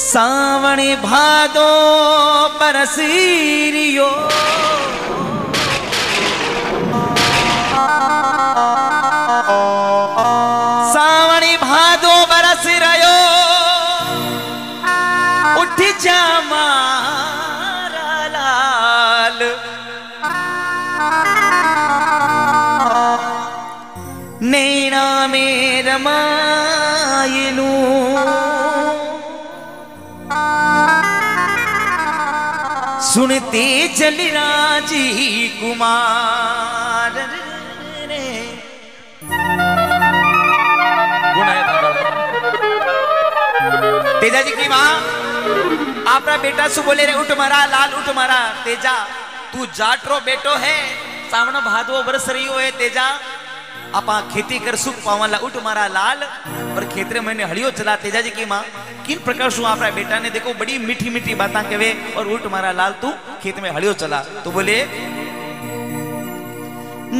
सावणी भादो परसीरियो सुनते चल राज़ी कुमार रे। तेजा जी की माँ आपका बेटा सु बोले रे उठ मरा, लाल उठ मरा तेजा, तू जाटरो बेटो है, सामने भादो बरस रही हो तेजा आपा खेती कर सुख पावला उठ मारा लाल। और खेतरे मैंने हड़ियो चला तेजा जी की माँ, किन प्रकार सु आपरा बेटा ने देखो बड़ी मीठी मीठी बातें कहे और उठ मारा लाल तू खेत में हड़ियो चला। तो बोले,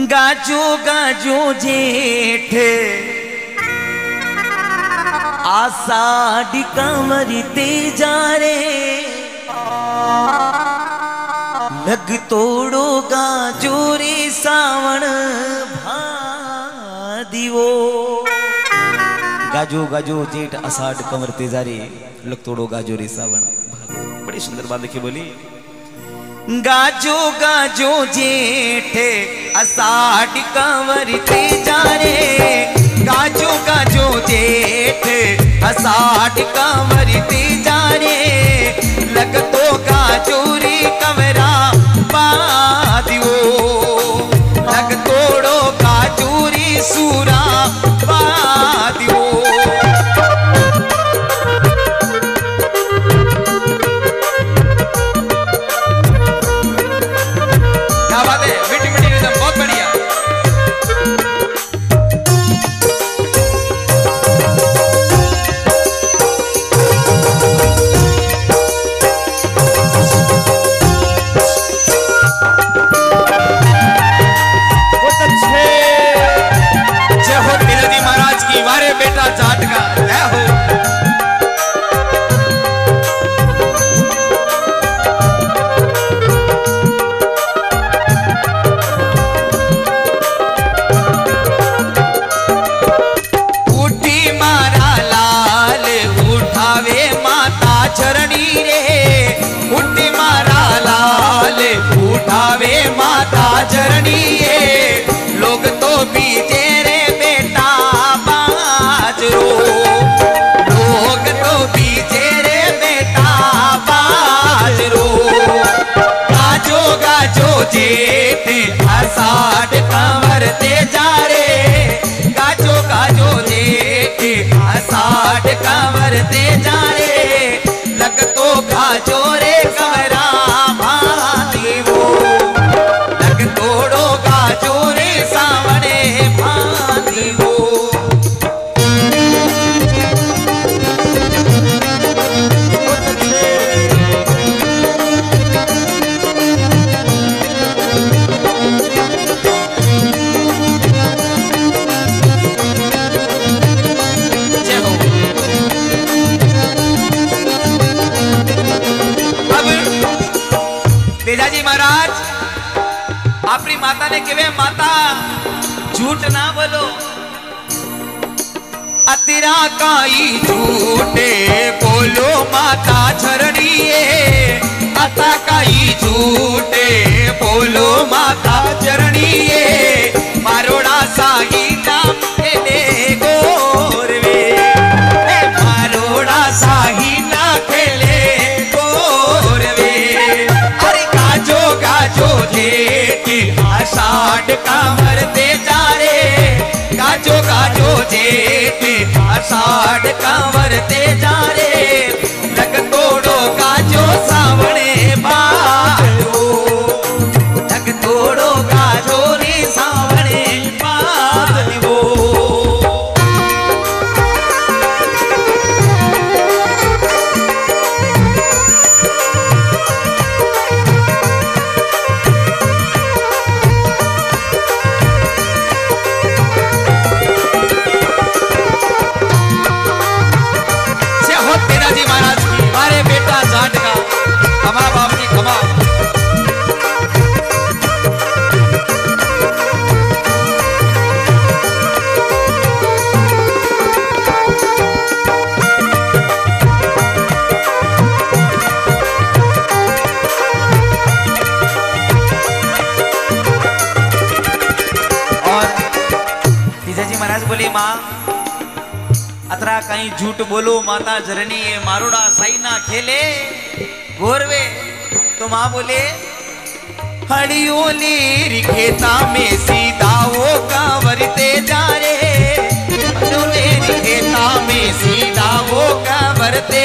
गाजो गाजो जेठ, आषाढ़ कंवरी तेजा रे। लग तोड़ो गाजो रे सावण भादिवो गाजो गाजो, जेठ अषाढ़ कंवर तेजारे, लग तोड़ो गाजो रे भादिवो। बड़ी सुंदर बात देखी बोली। गाजो गाजो, जेठ अषाढ़ कंवर तेजारे, गाजो गाजो, जेठ अषाढ़ कंवर तेजारे, लग तो गाजो रे कंवरा बादिवो लग रे सूरा बादिवो तो बीजे अतिरा काई झूठे बोलो माता झरड़िए अता काई झूठे बोलो माता झरड़िए मारोड़ा साही नाम खेले गोरवे मारोड़ा ना गोरवे अरे जेठी आषाढ़ कांवर दे जा रे गाजो गाजो जेठी आषाढ़ कंवर ते जा रे कहीं झूठ बोलो माता जरनी ये मारोड़ा साई ना खेले गोरवे तो माँ बोले हड़ियोली खेता में सीधा वो कांवरते जा रे खेता में सीधा वो कांवरते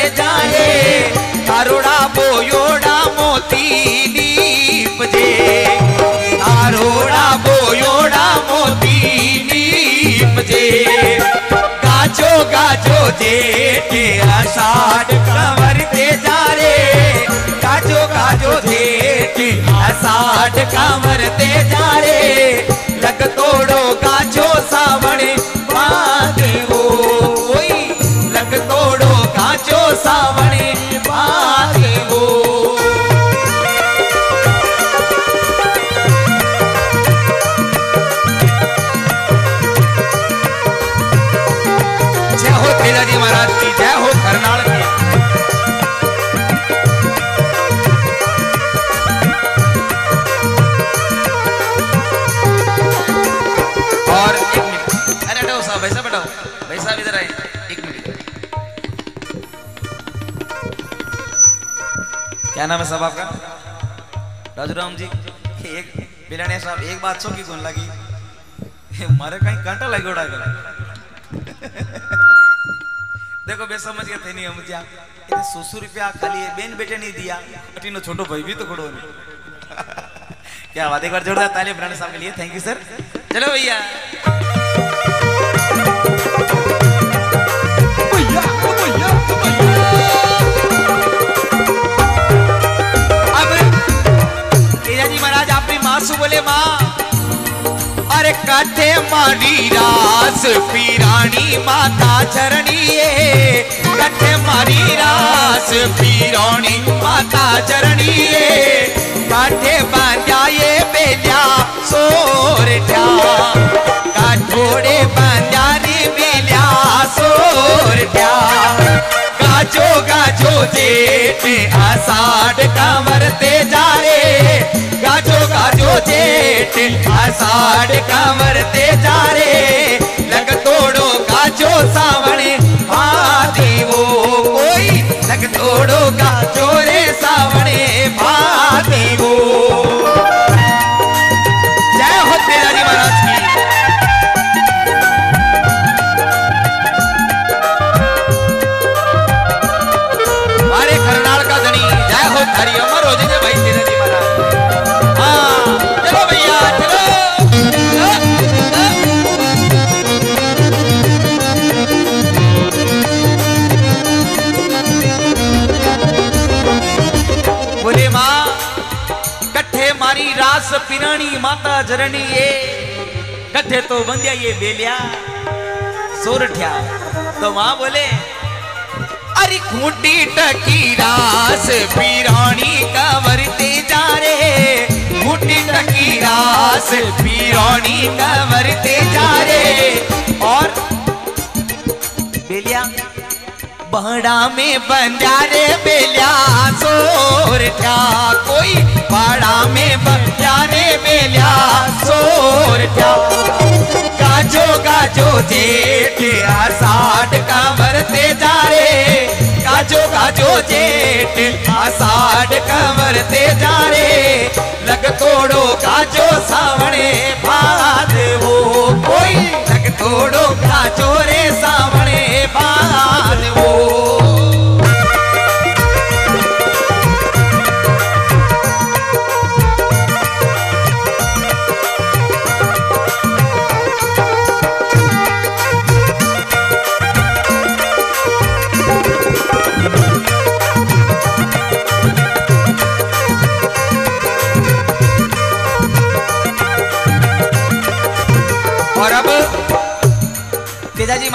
जेठे आषाढ़ कंवरते जा रे गाजो गाजो जेठे आषाढ़ कंवरते जा रे लग तोड़ो गाजो सावणे वो ओई लग तोड़ो गाजो सावणे। हो तेजाजी महाराज की जय हो करनाल की भाई साहब हटाओ भाई इधर आए। एक मिनट। क्या नाम है साहब आपका? राजूराम जी। एक बिलाने साहब, एक बात सो की सुन लगी। मारे कहीं कांटा लगी उड़ा कर देखो बे समझ गए थे नहीं हम क्या सौ रुपया खाली बेन बेटे नहीं दिया। अटीनो छोटो भाई भी तो खड़ो नहीं क्या बात एक बार जोरदार ताली ब्रांड साहब के लिए। थैंक यू सर चलो भैया। जी महाराज अपनी माँ से बोले माँ। अरे काठे मारी रास पीरानी माता चरणी काठे मारी रास पीरानी माता चरणी काठे बांध्याए बेल्या सोरठ्या काठोडे बांध्यारी बेल्या सोरठ्या गाजो गाजो जेठ आषाढ़ कांवरते जा। रे गाजो गाजो जेठ का मरते जा रे बंदिया ये बेलिया सोरठ्या तो माँ बोले, अरे खूटी टकी रास पीरानी का वरते जा रे। खूटी टकी रास पीरानी का वरते जा रे। और बेलिया बहड़ा में बंजारे बेलिया सोरठा कोई बाड़ा में बंजारे बेलिया सोरठा गाजो गाजो जेठ, आषाढ़ का मरते जा रे गाजो गाजो जेठ, आषाढ़ का मरते जा रे लग तोड़ो गाजो सावणे भाद वो कोई लग तोड़ो गाजो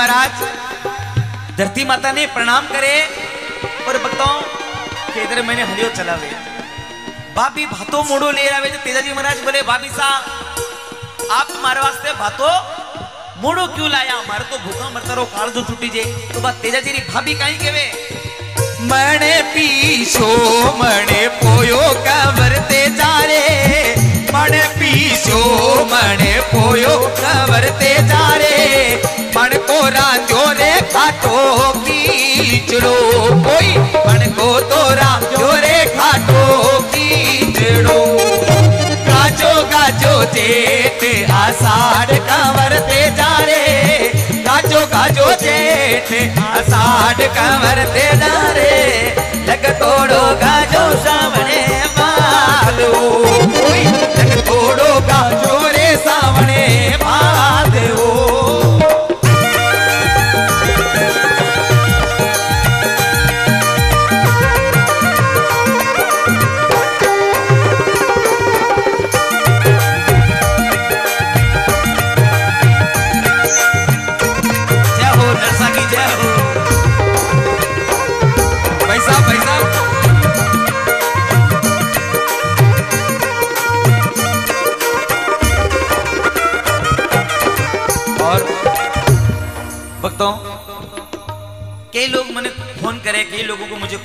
महाराज। धरती माता ने प्रणाम करे और बताओ कि इधर मैंने हलियो चला गया भाभी भातो मोड़ो ले रहा तो तेजाजी महाराज बोले, भाभी साहब, आप तुम्हारे वास्ते भातो मोड़ो क्यों लाया? हमारे तो भूखा मरता रो काल जो छुटी जे। तो बात तेजाजी री भाभी कहीं? के वे मणे पीसो मणे पोयो कवर तेजा रे मणे पीसो मणे पोयो कवर तेजा रे रे खाटो कीचड़ो कोई मण को तो रांध्यो रे खाटो कीचड़ो गाजो गाजो आषाढ़ कंवर ते जारे। गाजो गाजो जेठ, आषाढ़ कंवर ते जारे। लग तोड़ो गाजो सावणे माधो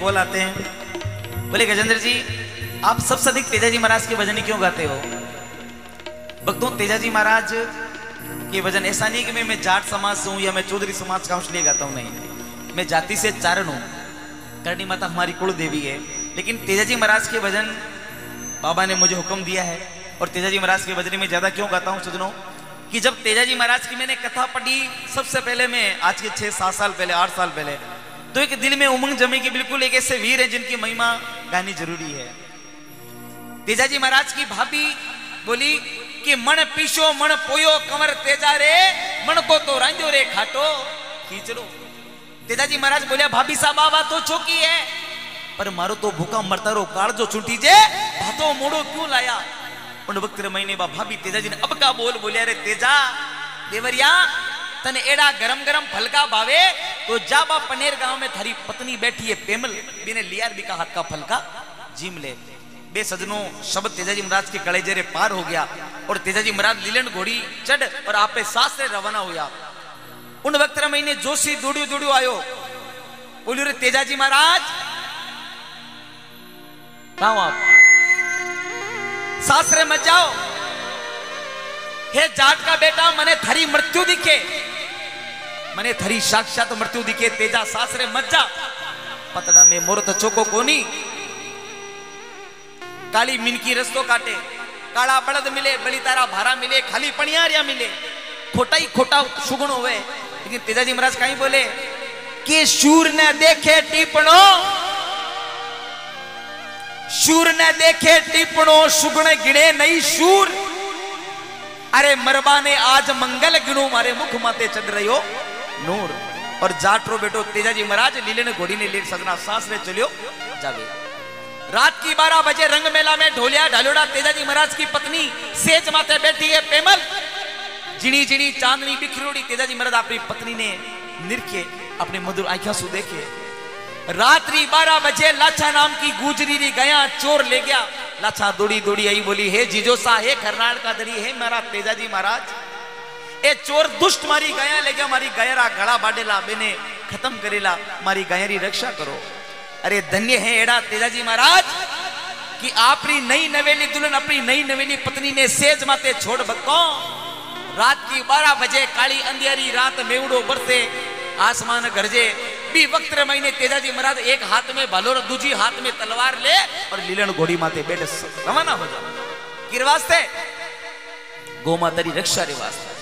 कॉल आते हैं। बोले, गजेंद्र जी, आप सबसे अधिक तेजाजी महाराज के भजन क्यों गाते हो? भक्तों, तेजाजी महाराज के भजन, ऐसा नहीं कि मैं मैं जाट समाज से हूँ या मैं चौधरी समाज का इसलिए गाता हूँ, नहीं। मैं जाति से चारण हूँ। करणी माता हमारी कुल देवी है। लेकिन तेजाजी महाराज के भजन, बाबा ने मुझे हुक्म दिया है, और तेजाजी महाराज के भजन में ज़्यादा क्यों गाता हूँ, सजनों? कि जब तेजाजी महाराज की मैंने कथा पढ़ी, सबसे पहले मैं, आज के छह, सात साल पहले, आठ साल पहले तो एक दिल में उमंग जमी कि बिल्कुल एक ऐसे वीर है जिनकी महिमा गानी ज़रूरी है। तेजाजी महाराज की भाभी बोली कि मण पीछो मण पोयो कमर तेजा रे मण को तो रांझो रे खाटो, खींच लो। तेजाजी महाराज बोले, भाभी साहब बाबा तो चौकी है। पर मारो तो भूखा मरता रो काल जो छूटी जे, भातो मोड़ो क्यों लाया? उन वक्त महीने बा भाभी तेजाजी ने अब का बोल बोलिया रे तेजा, देवरिया, तने एड़ा गरम गरम फलका भावे तो जा बा पनेर गाँव में थारी पत्नी बैठी है, पेमल, बिने लियार भी का हाथ का फलका जीम ले। बे सजनों शब्द तेजाजी महाराज के कलेजे रे पार हो गया, और तेजाजी महाराज लीलन घोड़ी चढ़, और आपे सास से रवाना हुआ उन वक्त महीने जोशी दौड़ियो दौड़ियो आयो। बोलियो रे, तेजाजी महाराज कहा आप। सासरे मत जाओ। हे जाट का बेटा, मने थारी मृत्यु दिखे। मने थारी साक्षात मृत्यु दिखे, तेजा सासरे मत जा। पतड़ा में मुहूर्त चोको कोनी। काली मिनकी रस्तो काटे, काला बड़द मिले, बली तारा भारा मिले, खाली पणियारिया मिले। खोटा ही खोटा सुगुण हुए लेकिन तेजाजी महाराज कहीं बोले, कि शूर ने देखे टिपणो शूर ने देखे टिपणो सुगुण गिणे नहीं शूर। अरे मरबा ने आज मंगल गिणू, मारे मुख माते चढ़ रही नूर और जाटरो बेटो तेजाजी महाराज, लीले ने घोड़ी ने लील सजना सांस रे चलियो जावे रात की बारह बजे रंग मेला में ढोलिया ढालोड़ा तेजाजी महाराज की पत्नी सेज माथे बैठी है पेमल। जिनी जिनी चांदनी बिखरोड़ी तेजाजी महाराज अपनी पत्नी ने निरखे, अपने मधुर आँखों से देखे। रात्रि बारह बजे लाछा नाम की गुजरी री गया, चोर ले गया। लाछा दौड़ी दौड़ी आई बोली, हे जीजो सा हे खरनाड़ का दरी हे मारा तेजाजी महाराज। चोर दुष्ट मारी गया ले गया मारी गयरा गला बाडेला बेने खत्म करेला मारी गयरी रक्षा करो अरे धन्य है एड़ा तेजाजी महाराज कि आपनी नई नवेली दुल्हन अपनी नई नवेली पत्नी ने सेज माते छोड़ बको रात की बारह बजे काली अंधेरी रात मेवड़ो बरसे आसमान गरजे बी वक्त महीने तेजाजी महाराज एक हाथ में भालोर दूजी हाथ में तलवार ले और लीलन घोड़ी माते बैठे रवाना हो जाओ किर वास्ते गौ री रक्षा रे वास्ते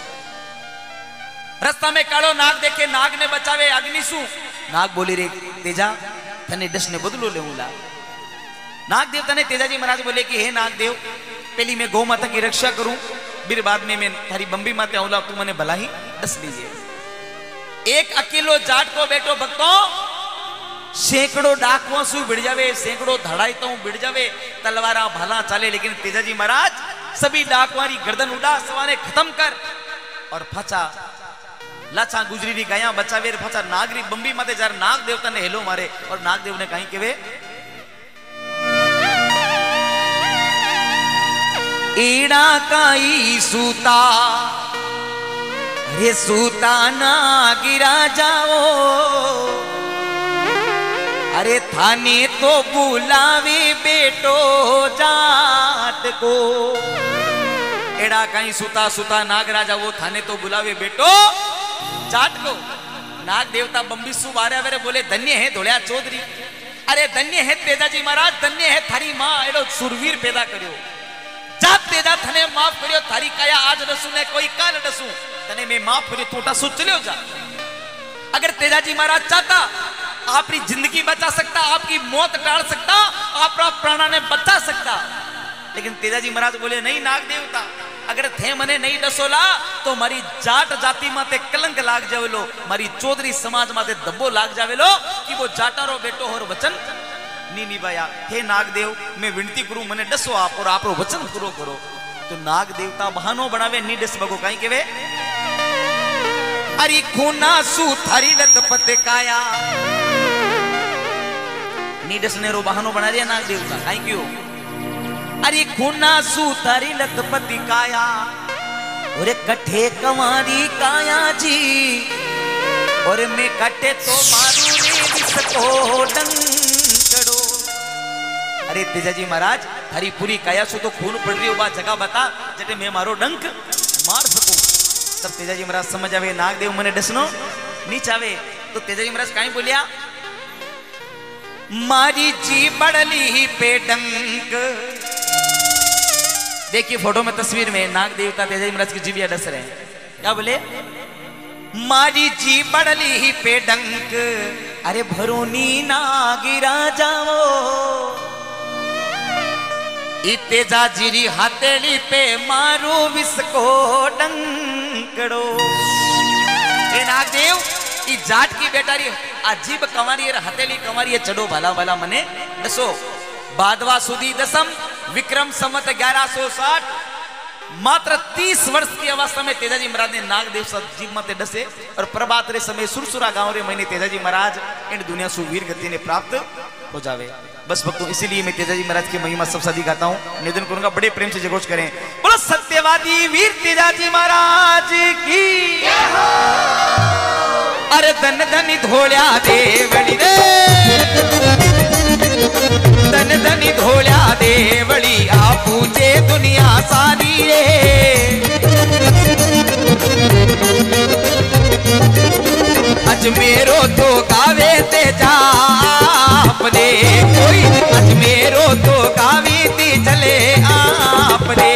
રસ્તામાં કાળો નાગ દેખે નાગ ને બચાવે અગ્નિ શું નાગ બોલી રે તેજા તને ડસ ને બદલો લેવું લા नाग देव तने तेजाजी महाराज बोले कि हे नाग देव पहली मैं गौ माता की रक्षा करूं फिर बाद में मैं थारी बम्बी माते आऊला तू मने भला ही दस लीजिए एक अकेलो जाट को बैठो भक्तों सैकड़ों डाकुआ सु बिड़ जावे सैकड़ों धड़ाई तो बिड़ जावे तलवारा भला चाले लेकिन तेजाजी महाराज सभी डाकुआरी गर्दन उड़ा सवाने खत्म कर और फचा लाचा गुजरी नी गाया बच्चा वेर फचा नागरी बंबी माते जार नाग देवता ने हेलो मारे और नाग देव ने कहीं के वे इड़ा काई सूता, अरे सूता नागिरा जाओ। अरे थाने तो बुलावे बेटो जात को। एड़ा कहीं सुता सुता नागरा जाओ थाने तो बुलावे बेटो। जाट को नाग देवता बम्बी सु वेरे बोले, धन्य है धोलिया चौधरी। अरे, धन्य है तेजाजी महाराज, धन्य है थारी माँ। एलो सुरवीर पैदा करो जात तेजा थने माफ़ करियो, थारी काया आज रसू ने, कोई काल रसू। तने मैं माफ़ करियो टूटा सु चलियो जा। अगर तेजाजी महाराज चाहता आपकी ज़िंदगी बचा सकता, आपकी मौत टाल सकता आपका प्राणा ने बचा सकता। लेकिन तेजाजी महाराज बोले, नहीं नाग देवता अगर थे मने नहीं डसोला तो मारी जाट जाति माते कलंक लाग जावेलो, मारी चौधरी समाज माते दब्बो लाग जावेलो, कि वो जाटारो बेटो और वचन। नी निभाया हे नागदेव, मैं विनती करूँ, मने डसो आप और आपरो वचन पूरो करो। तो नाग देवता बहानो बनावे, नी डस बगो काई केवे? अरे खूना सु थारी लत पते काया। नीडस ने रो बहानो बना दिया नाग देवता काई क्यों? अरे खूना सु थारी लत पति काया और कठे कमारी काया जी। और मैं कटे तो मारू रे विसको डंकड़ो अरे तेजाजी महाराज, थारी पूरी काया सु तो खून पड़ रही हो बा जगह बता, जटे मैं मारो डंक मार सकूँ? तब तेजाजी महाराज समझ आवे, नागदेव मने डसनो, नीच आवे। तो तेजाजी महाराज काई बोलिया, मारी जी बड़ली पे डंक देखिए फ़ोटो में तस्वीर में नाग देवता तेजाजी महाराज की जीविया डस रहे हैं। क्या बोले? मारी जी बड़ली ही पे डंक। अरे भरोनी ना गिरा जाओ इतेजा जीरी हथेली पे मारो विस्को डंकड़ो। ए नागदेव, ई जाट की बेटारी, अजीब कमारी हथेली कमारी चढ़ो भला भला मने। दसो बादवा सुधी दसम विक्रम संवत 1160 मात्र 30 वर्ष की अवस्था में तेजाजी महाराज ने नागदेव जीव मते डसे और प्रभात रे समय सुरसुरा गाँव रे महीने तेजाजी महाराज इन दुनिया सुवीर गति ने प्राप्त हो जावे। बस भक्तों, इसीलिए मैं तेजाजी महाराज की महिमा सब सदी गाता हूँ। निधन करूँगा, बड़े प्रेम से जगोश करें। बोलो, सत्यवादी वीर तेजाजी महाराज की। अरे धन धनी धोल्या देवली रे। धन धनी धोल्या देवली आ पूजे दुनिया सारी रे। अजमेरो तो गावे ते जा, अपने कोई अजमेरो तो गावी ती चले आपने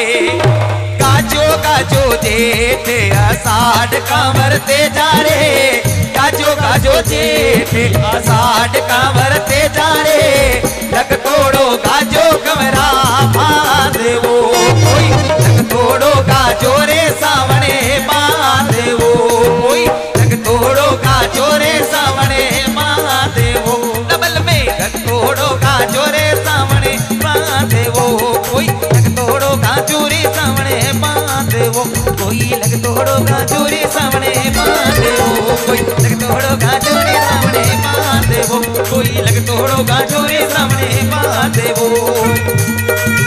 काजो काजो जेठ असाड कांवरते जा रे। काजो काजो जेठ असाड कांवरते जा रे लग तोड़ो काजो कमरा बांधवो। कोई लग तोड़ो काजो रे सावणे बांधवो। कोई लग तोड़ो काजो रे सावणे बांधवो। डबल में लग तोड़ो काजो रे सावणे बांधवो। कोई लग तोड़ो काजो रे सावणे बांधवो। कोई लग तोड़ो काजो रे सावणे तोड़ो रे सावणे बांधवो कोई लग तोड़ो काजो रे सावणे बांधवो लग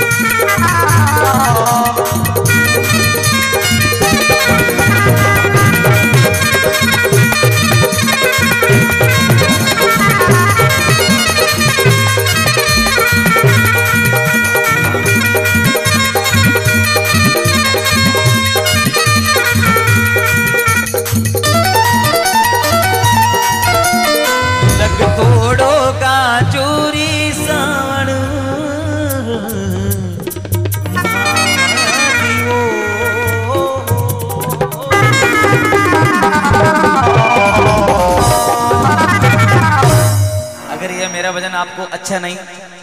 अच्छा नहीं।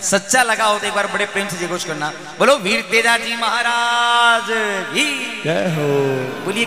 सच्चा लगा हो तो एक बार बड़े प्रेम से जयघोष करना। बोलो वीर तेजा जी महाराज जय हो। बोलिए